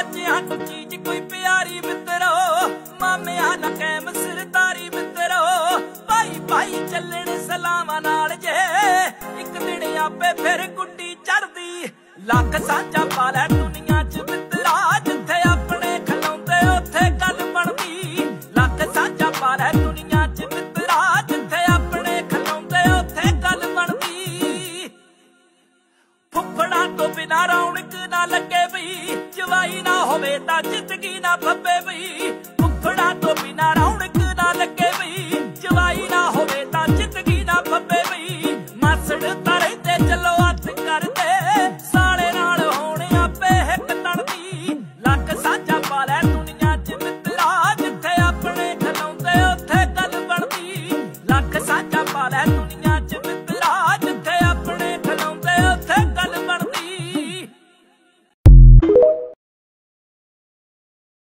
ਚਾਚਿਆਂ ਤੋਂ ਚੀਜ਼ ਕੋਈ ਪਿਆਰੀ ਮਿੱਤਰੋ, ਮਾਮਿਆਂ ਨਾ ਕੈਮ ਸਰਦਾਰੀ ਮਿੱਤਰੋ, ਭਾਈ ਭਾਈ ਚੱਲਣ ਸਲਾਮਾਂ ਨਾਲ ਜੇ। ਇੱਕ ਦਿਨ ਆਪੇ ਫਿਰ ਗੁੱਡੀ ਚੜਦੀ ਲੱਖ ਸਾਂਝਾ ਪਾ ਲੈ ਦੁਨੀਆ 'ਚ ਮਿੱਤਰਾ, ਜਿੱਥੇ ਆਪਣੇ ਖਲੋਂਦੇ ਉੱਥੇ ਗੱਲ ਬਣਦੀ। ਲੱਖ ਸਾਂਝਾ ਪਾ ਲੈ ਦੁਨੀਆ 'ਚ ਤੋਂ ਬਿਨਾ ਰੌਣਕ ਨਾ ਲੱਗੇ ਬਈ ਜਵਾਈ ਨਾ ਹੋਵੇ ਤਾਂ ਜਿੱਤਗੀ ਨਾ ਬੱਬੇ ਬਈ ਮੁਖੜਾ ਤੋਂ ਬਿਨਾ ਰੌਣਕ ਨਾ ਲੱਗੇ ਬਈ ਜਵਾਈ ਨਾ ਹੋਵੇ ਤਾਂ ਜ਼ਿੰਦਗੀ ਨਾ ਫੱਬੇ ਬਈ ਮਾਸੜ ਤਾਂ ਰਹਿੰਦੇ ਚੱਲੋ ਹੱਥ ਕਰਦੇ, ਸਾਲੇ ਨਾਲ ਹੋਣ ਆਪੇ ਇੱਕ ਤਣਦੀ ਲੱਕ ਸਾਂਝਾ ਪਾ ਲੈ ਦੁਨੀਆ 'ਚ ਮਿੱਤਰਾ ਜਿੱਥੇ ਆਪਣੇ ਖਲਾਉਂਦੇ ਉੱਥੇ ਗੱਲ ਬਣਦੀ। ਲੱਕ ਸਾਜਾ ਪਾ ਲੈ